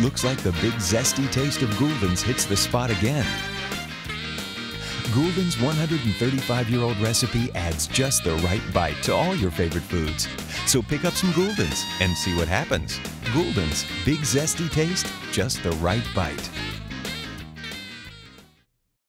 Looks like the big zesty taste of Gulden's hits the spot again. Gulden's 135-year-old recipe adds just the right bite to all your favorite foods. So pick up some Gulden's and see what happens. Gulden's, big zesty taste, just the right bite.